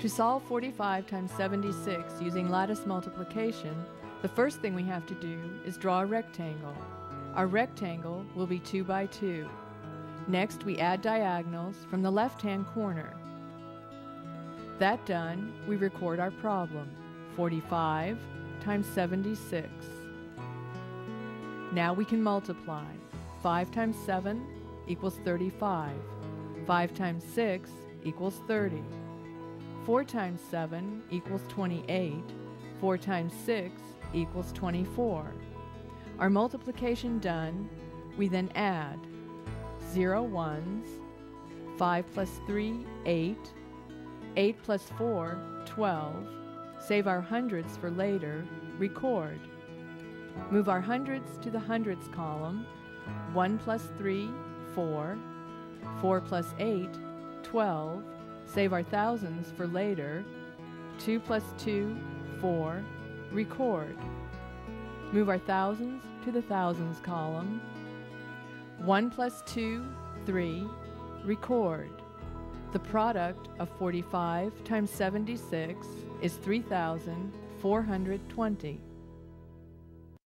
To solve 45 times 76 using lattice multiplication, the first thing we have to do is draw a rectangle. Our rectangle will be 2 by 2. Next, we add diagonals from the left-hand corner. That done, we record our problem, 45 times 76. Now we can multiply. 5 times 7 equals 35. 5 times 6 equals 30. 4 times 7 equals 28. 4 times 6 equals 24. Our multiplication done, we then add 0 ones, 5 plus 3, 8, 8 plus 4, 12, save our hundreds for later, record. Move our hundreds to the hundreds column, 1 plus 3, 4, 4 plus 8, 12, save our thousands for later, 2 plus 2, 4, record. Move our thousands to the thousands column. 1 plus 2, 3, record. The product of 45 times 76 is 3,420.